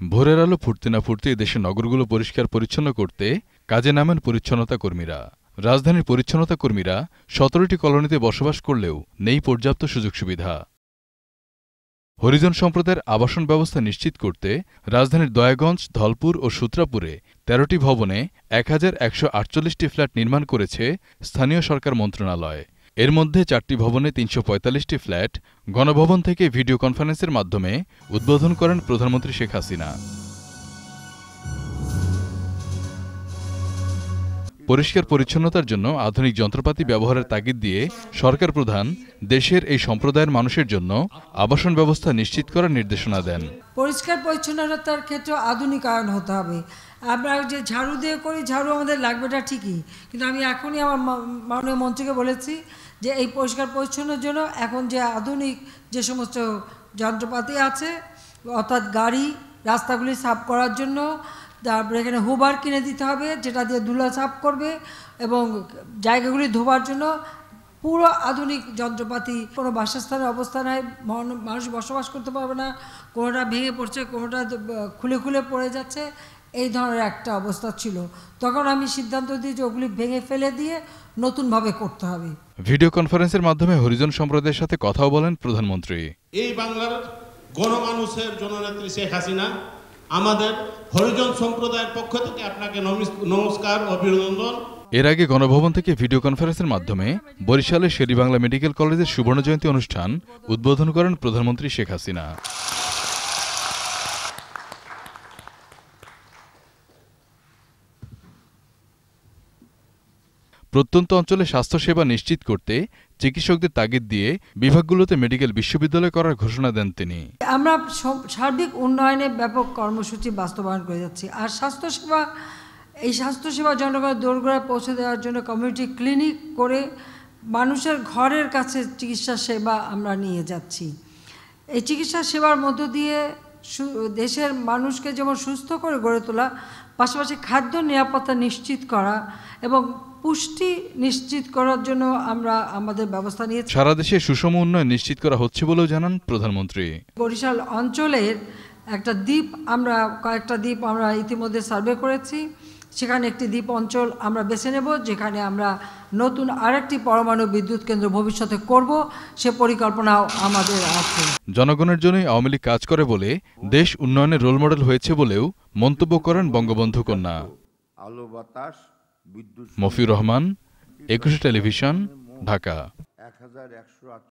ভোরের আলো ফুটতে না ফুটতে দেশের নগরগুলো পরিষ্কার পরিচ্ছন্ন করতে কাজে নামেন পরিচ্ছন্নতা কর্মীরা। রাজধানীর পরিচ্ছন্নতা কর্মীরা সতেরোটি কলোনিতে বসবাস করলেও নেই পর্যাপ্ত সুযোগ সুবিধা। হরিজন সম্প্রদায়ের আবাসন ব্যবস্থা নিশ্চিত করতে রাজধানীর দয়াগঞ্জ, ধলপুর ও সূত্রাপুরে তেরোটি ভবনে এক ফ্ল্যাট নির্মাণ করেছে স্থানীয় সরকার মন্ত্রণালয়। এর মধ্যে চারটি ভবনে তিনশো পঁয়তাল্লিশটি ফ্ল্যাট, গণভবন থেকে ভিডিও কনফারেন্সের মাধ্যমে উদ্বোধন করেন প্রধানমন্ত্রী শেখ হাসিনা। পরিষ্কার পরিচ্ছন্নতার জন্য আধুনিক যন্ত্রপাতি ব্যবহারের তাগিদ দিয়ে সরকার প্রধান দেশের এই সম্প্রদায়ের মানুষের জন্য আবাসন ব্যবস্থা নিশ্চিত করার নির্দেশনা দেন। পরিষ্কার পরিচ্ছন্নতার ক্ষেত্রে আধুনিকায়ন হতে হবে। আমরা যে ঝাড়ু দিয়ে করি, ঝাড়ু আমাদের লাগবেটা ঠিকই। কিন্তু আমি এখনই আমার মাননীয় মন্ত্রীকে বলেছি যে এই পরিষ্কার পরিচ্ছন্নের জন্য এখন যে আধুনিক যে সমস্ত যন্ত্রপাতি আছে, অর্থাৎ গাড়ি, রাস্তাগুলি সাফ করার জন্য তারপরে এখানে হুবার কিনে দিতে হবে যেটা দিয়ে ধুলা সাফ করবে এবং জায়গাগুলি ধোবার জন্য পুরো আধুনিক যন্ত্রপাতি কোনো বাসস্থানের অবস্থা নাই মানুষ বসবাস করতে পারবে না কোনোটা ভেঙে পড়ছে কোনোটা খুলে খুলে পড়ে যাচ্ছে এই ধরনের একটা অবস্থা ছিল। তখন আমি সিদ্ধান্ত দিই যে ওগুলি ভেঙে ফেলে দিয়ে নতুনভাবে করতে হবে। ভিডিও কনফারেন্সের মাধ্যমে হরিজন সম্প্রদায়ের সাথে কথাও বলেন প্রধানমন্ত্রী। এই বাংলার গণমানুষের জননেত্রী শেখ হাসিনা আমাদের হরিজন সম্প্রদায়ের পক্ষ থেকে আপনাকে নমস্কার, অভিনন্দন। এর আগে গণভবন থেকে ভিডিও কনফারেন্সের মাধ্যমে বরিশালের শেরিবাংলা মেডিকেল কলেজের সুবর্ণ জয়ন্তী অনুষ্ঠান উদ্বোধন করেন প্রধানমন্ত্রী শেখ হাসিনা। প্রত্যন্ত অঞ্চলে স্বাস্থ্যসেবা নিশ্চিত করতে চিকিৎসকদের তাগিদ দিয়ে বিভাগগুলোতে মেডিকেল বিশ্ববিদ্যালয় করার ঘোষণা দেন তিনি। আমরা সার্বিক উন্নয়নে ব্যাপক কর্মসূচি বাস্তবায়ন করে যাচ্ছি। আর স্বাস্থ্যসেবা, এই স্বাস্থ্যসেবা জনগণের দোরগোড়ায় পৌঁছে দেওয়ার জন্য কমিউনিটি ক্লিনিক করে মানুষের ঘরের কাছে চিকিৎসা সেবা আমরা নিয়ে যাচ্ছি। এই চিকিৎসা সেবার মধ্য দিয়ে দেশের মানুষকে যেমন সুস্থ করে গড়ে তোলা পাশাপাশি খাদ্য নিরাপত্তা নিশ্চিত করা এবং পুষ্টি নিশ্চিত করার জন্য আমরা আমাদের ব্যবস্থা নিয়েছি। সারা দেশে সুষম উন্নয়ন নিশ্চিত করা হচ্ছে বলেও জানান প্রধানমন্ত্রী। বরিশাল অঞ্চলের একটা দ্বীপ আমরা কয়েকটা দ্বীপ আমরা ইতিমধ্যে সার্ভে করেছি। সেখানে একটি দ্বীপ অঞ্চল আমরা বেছে নেব যেখানে আমরা নতুন আরেকটি পরমাণু বিদ্যুৎ কেন্দ্র ভবিষ্যতে করব সে পরিকল্পনাও আমাদের আছে। জনগণের জন্যই আওয়ামী লীগ কাজ করে বলে দেশ উন্নয়নের রোল মডেল হয়েছে বলেও মন্তব্য করেন বঙ্গবন্ধু কন্যা আলো বাতাস মফিউর রহমান একুশে টেলিভিশন ঢাকা।